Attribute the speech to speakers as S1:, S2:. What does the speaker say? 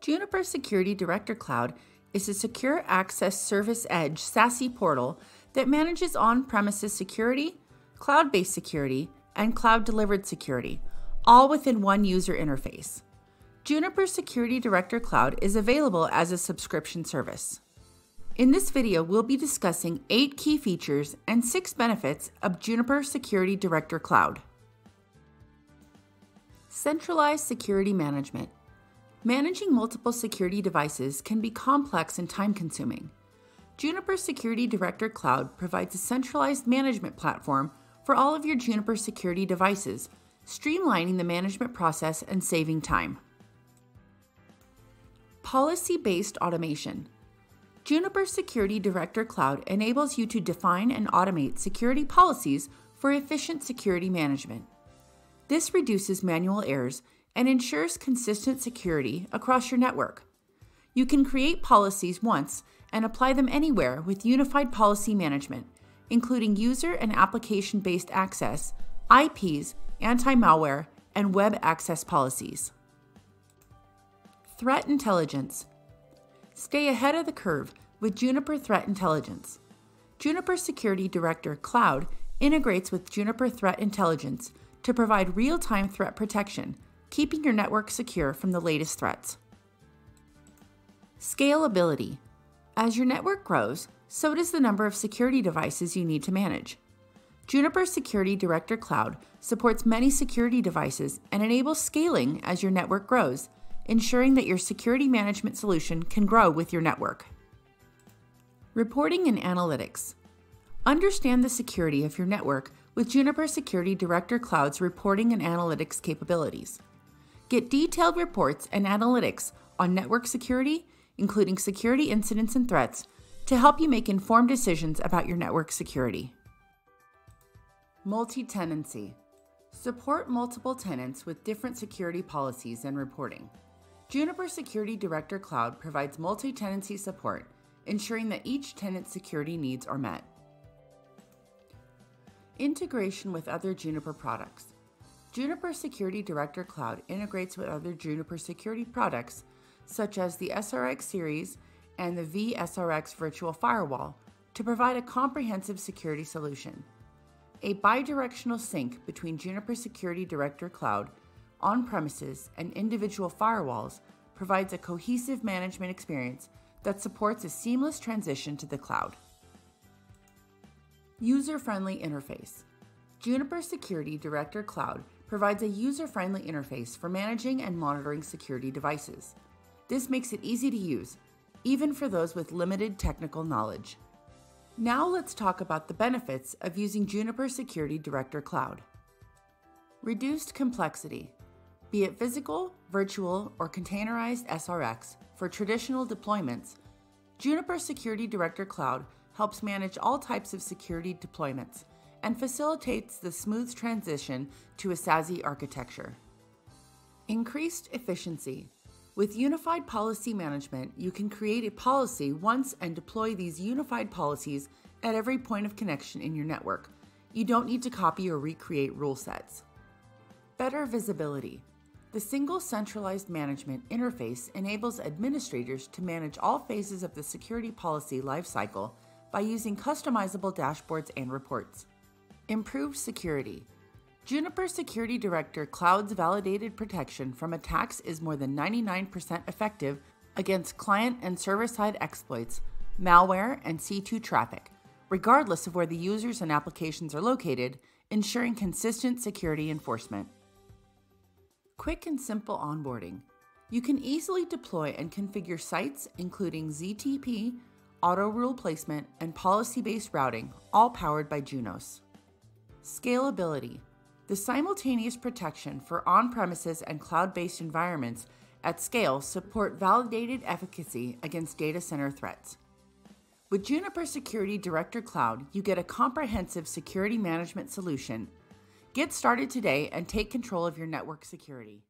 S1: Juniper Security Director Cloud is a secure access service edge SASE portal that manages on premises security, cloud based security, and cloud delivered security, all within one user interface. Juniper Security Director Cloud is available as a subscription service. In this video, we'll be discussing eight key features and six benefits of Juniper Security Director Cloud. Centralized Security Management Managing multiple security devices can be complex and time consuming. Juniper Security Director Cloud provides a centralized management platform for all of your Juniper security devices, streamlining the management process and saving time. Policy based automation. Juniper Security Director Cloud enables you to define and automate security policies for efficient security management. This reduces manual errors and ensures consistent security across your network. You can create policies once and apply them anywhere with unified policy management, including user and application based access, IPS, anti malware, and web access policies. Threat Intelligence Stay ahead of the curve with Juniper Threat Intelligence. Juniper Security Director Cloud integrates with Juniper Threat Intelligence to provide real time threat protection keeping your network secure from the latest threats. Scalability. As your network grows, so does the number of security devices you need to manage. Juniper Security Director Cloud supports many security devices and enables scaling as your network grows, ensuring that your security management solution can grow with your network. Reporting and Analytics Understand the security of your network with Juniper Security Director Cloud's reporting and analytics capabilities. Get detailed reports and analytics on network security, including security incidents and threats, to help you make informed decisions about your network security. Multi tenancy. Support multiple tenants with different security policies and reporting. Juniper Security Director Cloud provides multi tenancy support, ensuring that each tenant's security needs are met. Integration with other Juniper products. Juniper Security Director Cloud integrates with other Juniper security products, such as the SRX series and the vSRX Virtual Firewall, to provide a comprehensive security solution. A bidirectional sync between Juniper Security Director Cloud, on premises, and individual firewalls provides a cohesive management experience that supports a seamless transition to the cloud. User friendly interface. Juniper Security Director Cloud provides a user friendly interface for managing and monitoring security devices. This makes it easy to use, even for those with limited technical knowledge. Now let's talk about the benefits of using Juniper Security Director Cloud. Reduced complexity, be it physical, virtual, or containerized SRX for traditional deployments, Juniper Security Director Cloud helps manage all types of security deployments and facilitates the smooth transition to a SASE architecture. Increased efficiency. With unified policy management, you can create a policy once and deploy these unified policies at every point of connection in your network. You don't need to copy or recreate rule sets. Better visibility. The single centralized management interface enables administrators to manage all phases of the security policy lifecycle by using customizable dashboards and reports. Improved security. Juniper Security Director Cloud's validated protection from attacks is more than 99% effective against client and server side exploits, malware, and C2 traffic, regardless of where the users and applications are located, ensuring consistent security enforcement. Quick and simple onboarding. You can easily deploy and configure sites, including ZTP, auto rule placement, and policy based routing, all powered by Junos. Scalability. The simultaneous protection for on premises and cloud based environments at scale support validated efficacy against data center threats. With Juniper Security Director Cloud, you get a comprehensive security management solution. Get started today and take control of your network security.